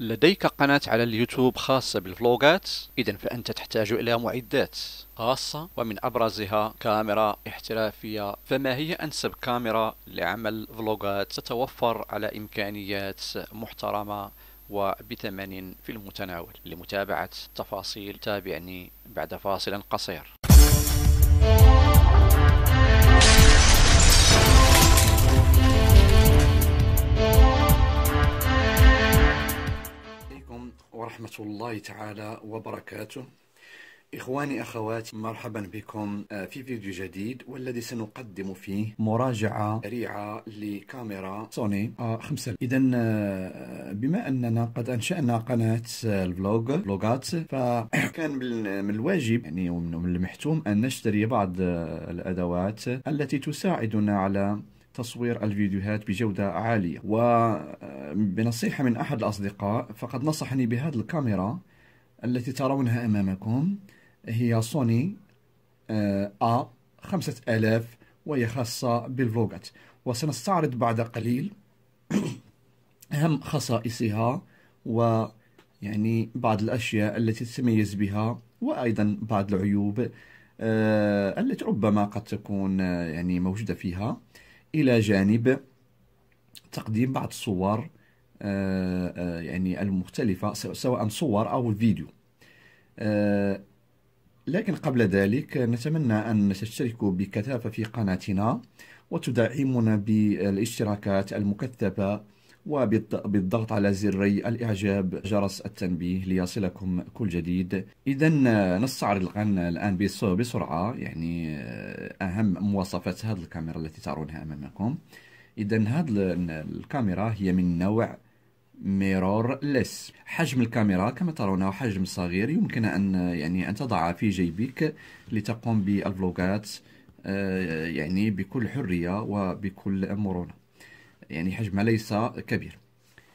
لديك قناة على اليوتيوب خاصة بالفلوغات؟ إذا فأنت تحتاج إلى معدات خاصة ومن أبرزها كاميرا احترافية. فما هي أنسب كاميرا لعمل فلوغات تتوفر على إمكانيات محترمة وبثمن في المتناول؟ لمتابعة تفاصيل تابعني بعد فاصل قصير. الله تعالى وبركاته. إخواني أخواتي مرحبا بكم آه، في فيديو جديد والذي سنقدم فيه مراجعة سريعة لكاميرا سوني. A5 إذا آه، بما أننا قد أنشأنا قناة الفلوج فلوجات فكان من الواجب يعني ومن المحتوم أن نشتري بعض آه، الأدوات التي تساعدنا على تصوير الفيديوهات بجودة عالية. وبنصيحة من أحد الأصدقاء فقد نصحني بهذه الكاميرا التي ترونها أمامكم. هي سوني آ 5000 وهي خاصة بالفلوجات وسنستعرض بعد قليل أهم خصائصها ويعني بعض الأشياء التي تتميز بها وأيضا بعض العيوب آه، التي ربما قد تكون آه، يعني موجودة فيها. إلى جانب تقديم بعض الصور آه، يعني المختلفة سواء صور أو فيديو. لكن قبل ذلك نتمنى أن تشتركوا بكثافة في قناتنا وتدعمونا بالاشتراكات المكثفة وبالضغط على زري الإعجاب جرس التنبيه ليصلكم كل جديد. إذا نستعرض الآن بسرعة يعني أهم مواصفات هذه الكاميرا التي ترونها أمامكم. إذا هذه الكاميرا هي من نوع ميرور ليس. حجم الكاميرا كما ترونه حجم صغير يمكن أن يعني أن تضع في جيبك لتقوم بالفلوغات آه، يعني بكل حرية وبكل مرونة. يعني حجمها ليس كبير.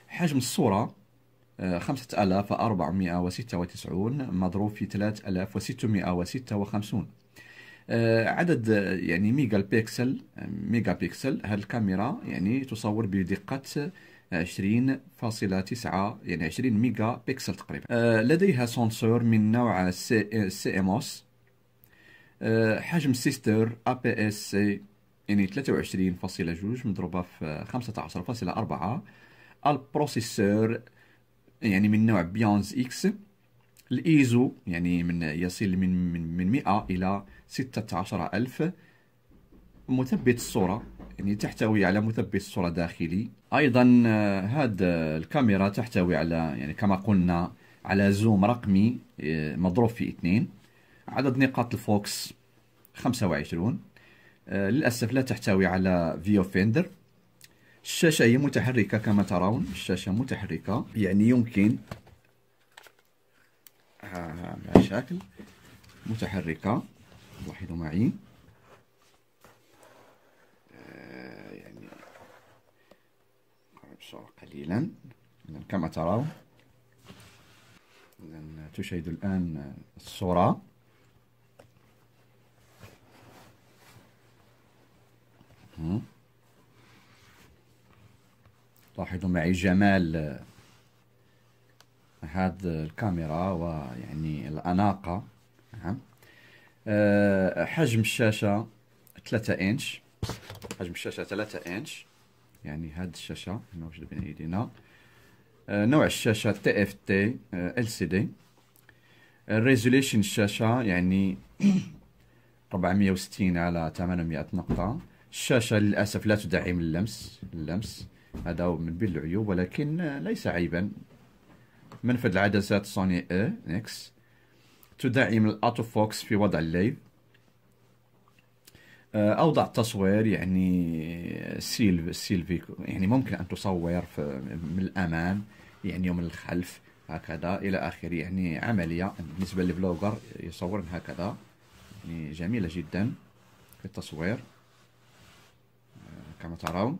حجم الصورة آه، خمسة آلاف أربعمائة وستة وتسعون مضروب في ثلاث آلاف وستمائة وستة وخمسون. آه، عدد يعني megapixel megapixel هذه الكاميرا يعني تصور بدقة 20.9 يعني 20 ميجا بكسل تقريبا. آه، لديها sensor من نوع CMOS حجم sensor APS يعني 23.2 مضروبة في 15.4 ال processor يعني من نوع BIONZ X الإيزو يعني من يصل من من من 100 إلى 16000 مثبت الصورة يعني تحتوي على مثبت صورة داخلي. أيضا آه، هذه الكاميرا تحتوي على يعني كما قلنا على zoom رقمي آه، مضروب في اثنين. عدد نقاط ال focus 25 آه، للأسف لا تحتوي على viewfinder. الشاشة هي متحركة كما ترون. الشاشة متحركة. يعني يمكن شكل. متحركة. لاحظوا معي. الصورة قليلا. كما ترون. تشاهد الآن الصورة. لاحظوا معي جمال هذه الكاميرا ويعني الأناقة نعم. أه حجم الشاشة 3 إنش. حجم الشاشة 3 إنش. يعني هاد الشاشة موجودة بين أيدينا. آه، نوع الشاشة تي إف تي إل سي دي. ال resolution الشاشة يعني 460 على 800 نقطة. الشاشة للأسف لا تدعم اللمس اللمس. هذا من بين العيوب ولكن ليس عيبا. منفذ العدسات Sony EX تدعم ال autofocus في وضع الليل. آه، أوضع تصوير يعني self selfie يعني ممكن أن تصور من الأمام يعني ومن الخلف هكذا إلى آخره. يعني عملية بالنسبة لل vlogger يصور هكذا. يعني جميلة جدا في التصوير. آه، كما ترون.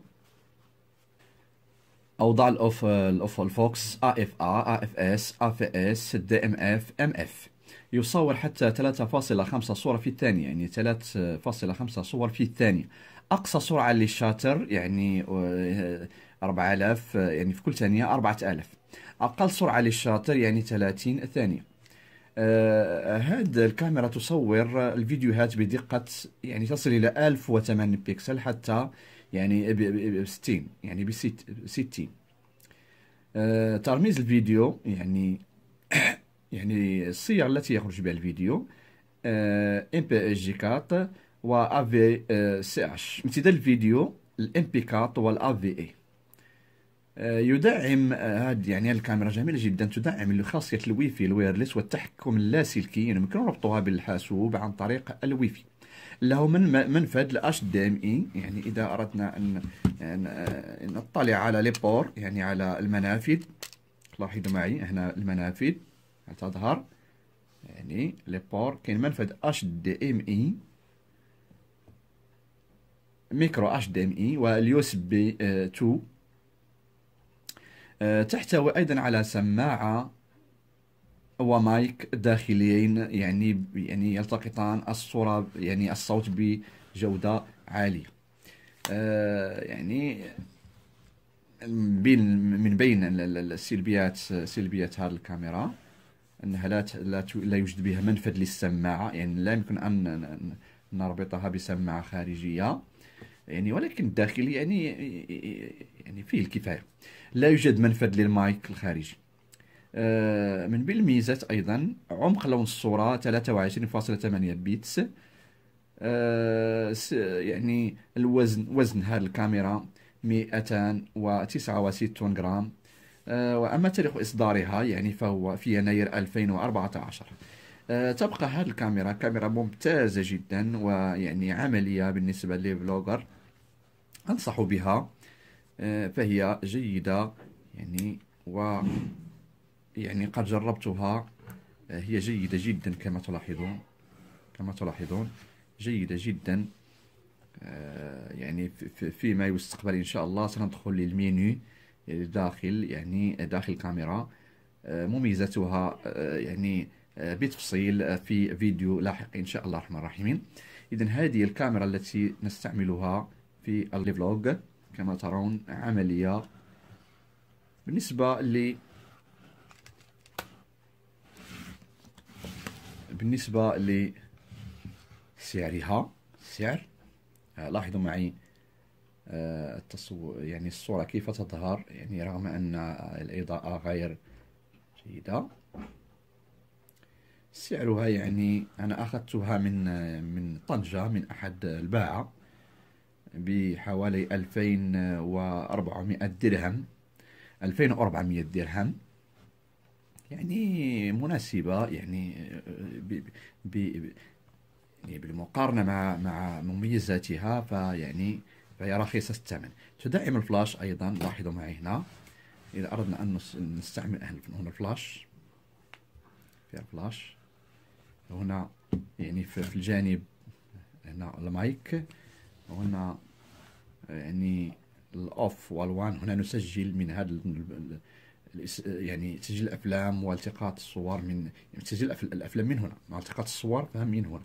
أوضاع الأوف الأوف الفوكس أ اف ا اف اس اف اس دي ام اف ام اف يصور حتى 3.5 صورة في الثانية يعني 3.5 صور في الثانية. أقصى سرعة للشاتر يعني 4000 يعني في كل ثانية 4000 أقل سرعة للشاطر يعني 30 ثانية. آه هذه الكاميرا تصور الفيديوهات بدقة يعني تصل إلى 1008 بكسل حتى يعني ب 60 يعني ب 60 آه ترميز الفيديو يعني يعني الصيغ التي يخرج بها الفيديو MPEG 4 و AVCH امتداد الفيديو ال MP 4 وال AVI. يدعم هاد يعني الكاميرا جميلة جدا تدعم خاصيه ال WiFi ال wireless والتحكم اللاسلكي يعني يمكن ربطها بالحاسوب عن طريق الويفي. له من منفذ ال HDMI يعني إذا أردنا أن نطلع على les ports يعني على المنافذ. لاحظوا معي هنا المنافذ. تظهر. يعني les ports. كاين منفذ أش دي ام اي ميكرو أش دي ام اي واليو إس بي 2 تحتوي أيضا على سماعة ومايك داخليين يعني يعني يلتقطان الصورة يعني الصوت بجودة عالية. آه، يعني من بين السلبيات سلبيات هذه الكاميرا إنها لا لا يوجد بها منفذ للسماعة يعني لا يمكن أن نربطها بسماعة خارجية. يعني ولكن الداخلي يعني يعني فيه الكفاية. لا يوجد منفذ للمايك الخارجي. من بين الميزات أيضا عمق لون الصورة 23.8 bits. آه، يعني الوزن وزن هذه الكاميرا 269 جرام. آه، وأما تاريخ إصدارها يعني فهو في يناير 2014 آه، تبقى هذه الكاميرا كاميرا ممتازة جدا ويعني عملية بالنسبة لل vlogger أنصح بها. آه، فهي جيدة يعني و يعني قد جربتها هي جيدة جدا كما تلاحظون كما تلاحظون جيدة جدا يعني فيما يستقبل إن شاء الله سندخل للمينيو داخل يعني داخل الكاميرا. آه، مميزاتها آه، يعني آه، بتفصيل في فيديو لاحق إن شاء الله الرحمن الرحيم. إذا هذه الكاميرا التي نستعملها في الفلوج كما ترون عملية بالنسبة ل بالنسبة لسعرها السعر لاحظوا معي آه، التصور يعني الصورة كيف تظهر؟ يعني رغم أن الإضاءة غير جيدة. سعرها يعني أنا أخذتها من من طنجة من أحد الباعة بحوالي ألفين وأربعمائة درهم ألفين وأربعمائة درهم. يعني مناسبة يعني يعني بالمقارنة مع مع مميزاتها فيعني فهي رخيصة الثمن. تدعم الفلاش أيضا لاحظوا معي هنا. إذا أردنا أن نستعمل هنا الفلاش. في الفلاش. هنا يعني في الجانب هنا المايك. وهنا يعني ال off وال on. هنا نسجل من هذا يعني تسجيل الأفلام والتقاط الصور من يعني تسجيل الأفلام من هنا التقاط الصور فهم من هنا.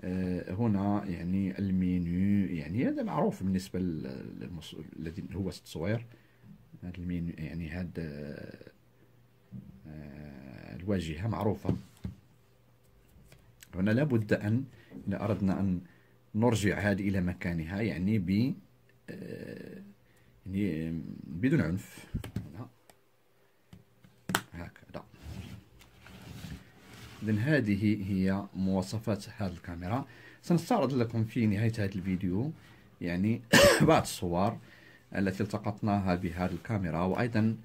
آه، هنا يعني المينيو يعني هذا معروف بالنسبة الذي هو التصوير هذا المينيو يعني هذا آه، الواجهة معروفة. هنا لابد أن إذا أردنا أن نرجع هذه إلى مكانها يعني ب آه، يعني بدون عنف هكذا إذن هذه هي مواصفات هذه الكاميرا. سنستعرض لكم في نهاية هذا الفيديو يعني بعض الصور التي التقطناها بهذه الكاميرا وأيضا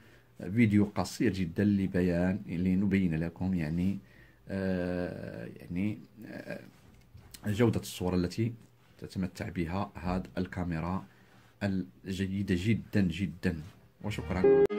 فيديو قصير جدا لبيان لنبين لكم يعني آه يعني آه جودة الصور التي تتمتع بها هذه الكاميرا الجيدة جدا جدا. وشكرا.